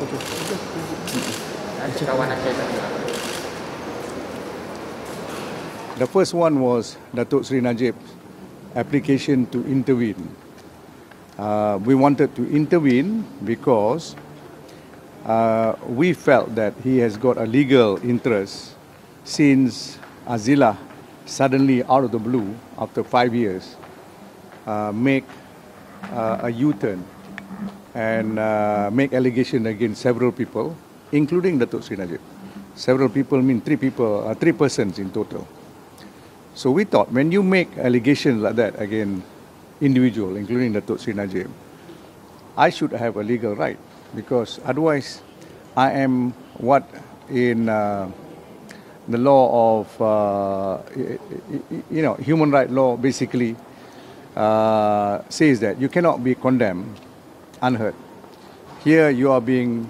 The first one was Datuk Sri Najib's application to intervene. Uh, we wanted to intervene because uh, we felt that he has got a legal interest since Azilah suddenly out of the blue after five years uh, make uh, a U-turn and uh, make allegation against several people, including Datuk Sri Najib. Several people mean three people, uh, three persons in total. So we thought when you make allegations like that against individual, including Datuk Sri Najib, I should have a legal right because otherwise I am what in uh, the law of uh, you know human right law basically uh, says that you cannot be condemned unheard. Here you are being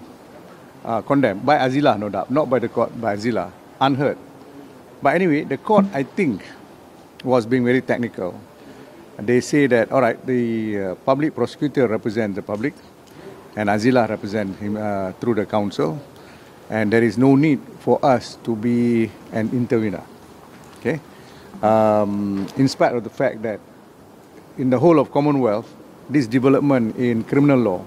uh, condemned by Azilah, no doubt, not by the court, by Azilah, unheard. But anyway, the court, I think, was being very technical. They say that, all right, the uh, public prosecutor represents the public, and Azilah represents him uh, through the counsel, and there is no need for us to be an intervener. Okay? Um, in spite of the fact that in the whole of Commonwealth, this development in criminal law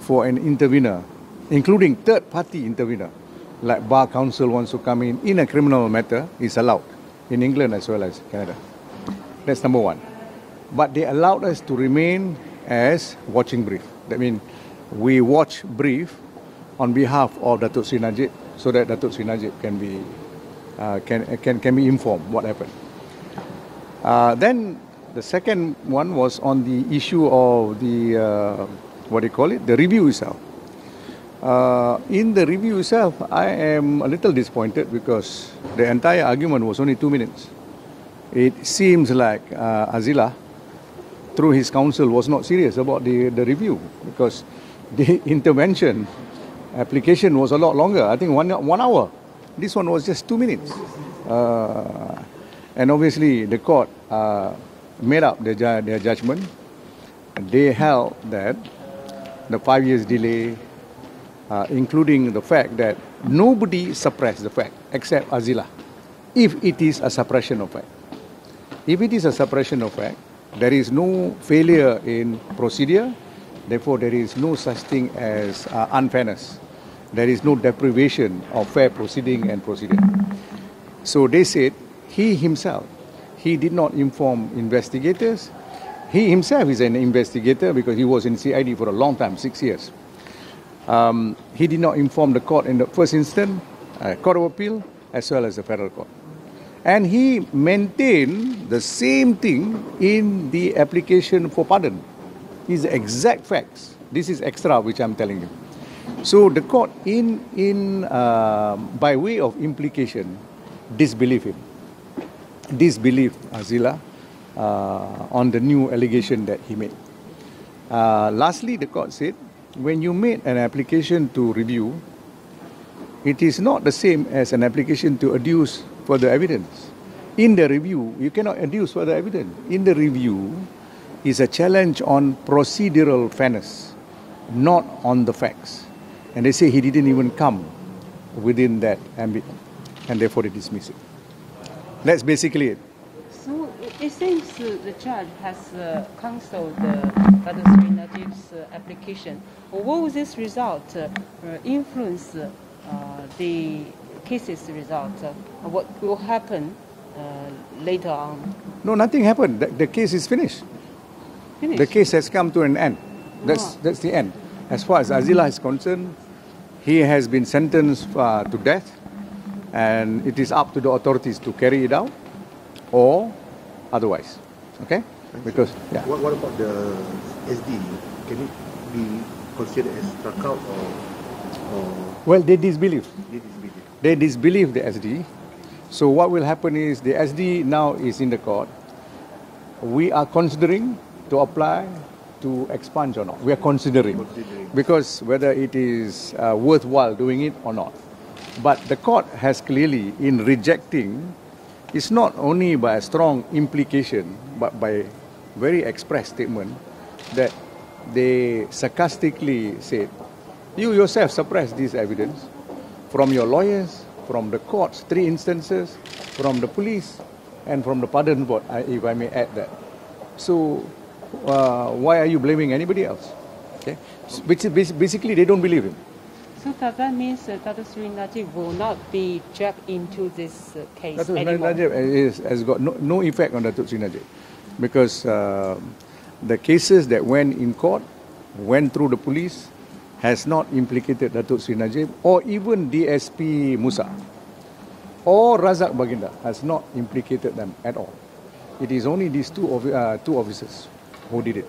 for an intervener, including third party intervener, like Bar Council wants to come in in a criminal matter, is allowed in England as well as Canada. That's number one. But they allowed us to remain as watching brief. That means we watch brief on behalf of Datuk Sri Najib so that Datuk Sri Najib can be, uh, can, can, can be informed what happened. Uh, then the second one was on the issue of the uh, what do you call it? The review itself. Uh, in the review itself, I am a little disappointed because the entire argument was only two minutes. It seems like uh, Azilah, through his counsel, was not serious about the, the review because the intervention application was a lot longer. I think one, one hour. This one was just two minutes. Uh, and obviously, the court uh, made up their, their judgment. They held that the five years delay, uh, including the fact that nobody suppressed the fact except Azilah, if it is a suppression of fact. If it is a suppression of fact, there is no failure in procedure, therefore, there is no such thing as uh, unfairness. There is no deprivation of fair proceeding and procedure. So they said he himself, he did not inform investigators. He himself is an investigator because he was in CID for a long time, six years. Um, he did not inform the court in the first instance, uh, Court of Appeal, as well as the federal court. And he maintained the same thing in the application for pardon. These exact facts. This is extra, which I'm telling you. So the court, in in uh, by way of implication, disbelieve him, disbelieve Azilah uh, on the new allegation that he made. Uh, lastly, the court said, when you made an application to review, it is not the same as an application to adduce further evidence. In the review, you cannot adduce further evidence. In the review, is a challenge on procedural fairness, not on the facts. And they say he didn't even come within that ambit, and therefore they dismiss it. That's basically it. So it- seems uh, the judge has uh, counseled uh, Sri Najib's uh, application. Will this result uh, influence uh, the case's result? Uh, what will happen uh, later on? No, nothing happened. The, the case is finished. Finish. The case has come to an end. That's, Ah. that's the end. As far as Azilah is concerned, he has been sentenced uh, to death, and it is up to the authorities to carry it out or otherwise. Okay? Because, yeah. What, what about the SD? Can it be considered as struck out or, or Well, they disbelieve. it be They disbelieve the SD. So what will happen is the SD now is in the court. We are considering to apply to expunge or not. We are considering, Considering. because whether it is uh, worthwhile doing it or not. But the court has clearly, in rejecting, it's not only by a strong implication, but by very express statement that they sarcastically said You yourself suppressed this evidence from your lawyers, from the courts, three instances, from the police, and from the pardon board, if I may add that. So, uh, why are you blaming anybody else? Okay, which is basically they don't believe him. So does that mean that Dr. Sri Najib will not be dragged into this uh, case Datuk Seri anymore? Najib is, has got no, no effect on Datuk Seri Najib because uh, the cases that went in court, went through the police, has not implicated Datuk Seri Najib or even DSP Musa or Razak Baginda has not implicated them at all. It is only these two, of, uh, two officers who did it.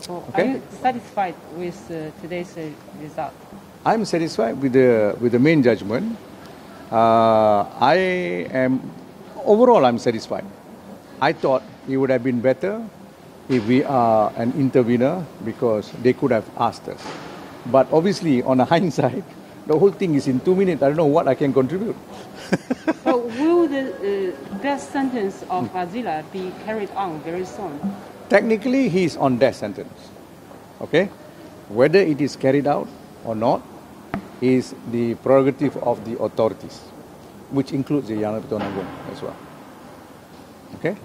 So Okay. Are you satisfied with uh, today's uh, result? I'm satisfied with the with the main judgment. Uh, I am overall I'm satisfied. I thought it would have been better if we are an intervener because they could have asked us. But obviously, on a hindsight, the whole thing is in two minutes. I don't know what I can contribute. but will the uh, death sentence of Azilah be carried on very soon? Technically, he is on death sentence. Okay, whether it is carried out or not is the prerogative of the authorities, which includes the Yang Pertuan Agong as well. Okay.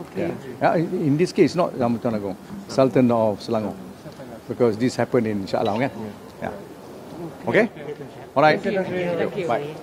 Okay. Yeah. In this case, not Yang Pertuan Agong, Sultan of Selangor, because this happened in Shah Alam, kan? Yeah. Okay. All right. Thank you. Thank you. Bye.